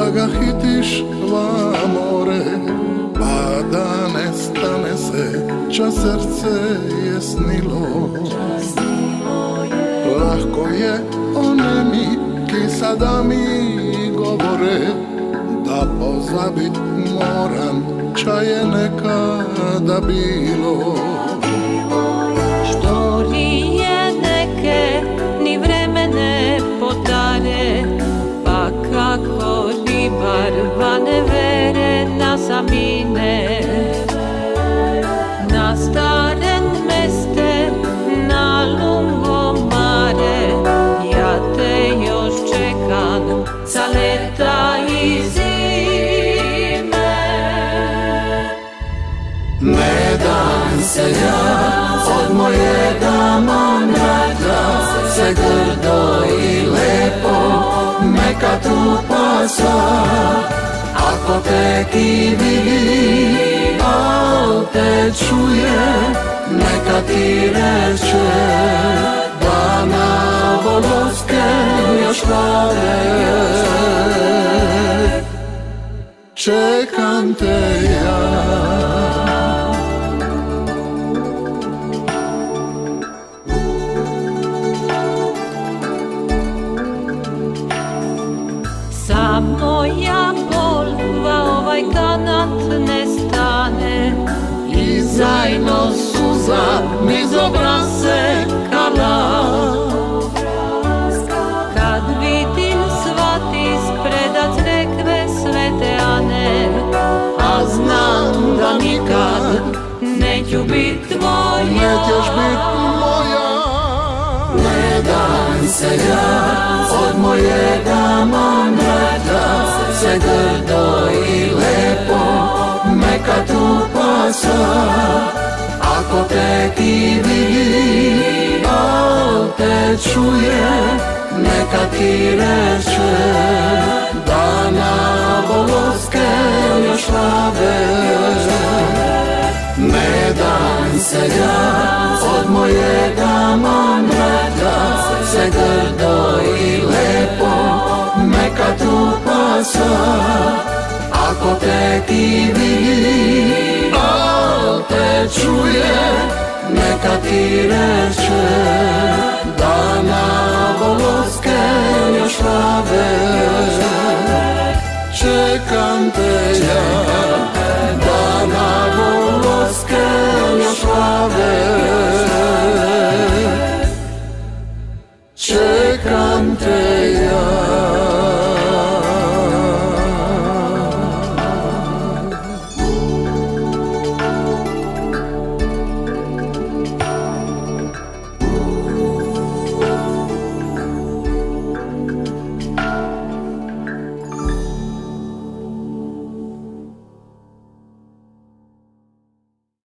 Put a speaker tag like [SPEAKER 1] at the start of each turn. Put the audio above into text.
[SPEAKER 1] Da ga hitiš more. Pa da nestane se Ča srce je snilo. Lahko je one mi Ki sada mi govore Da pozabit moram Ča je nekada bilo
[SPEAKER 2] dare Bakako libar vane vere nasa mine. Nastaren meste na lungo mare. Ja te još čekam za leta i zime
[SPEAKER 3] Medan se ja od neka tu pasa Ako te ki vidi, al te čuje Neka ti reče da na voloske još lave Čekam te ja
[SPEAKER 2] moja bolva ovaj kanat ne stane.
[SPEAKER 3] I zajno suza niz obrase kala.
[SPEAKER 2] Kad vidim svatis predat rekve svete Ane
[SPEAKER 3] A znam da nikad
[SPEAKER 2] neću bit tvoja
[SPEAKER 3] Nećeš bit moja. Ne dam se ja Se grdo i lepo neka tu pasa Ako te ti vidi, al te čuje Neka ti reče da na voloske još lave Ne dam se ja od mojega momraka Se grdo i lepo negativii Alte czuję. Negatire ce Dar na voloskę już Czekam te ja Dar na voloskę już Czekam te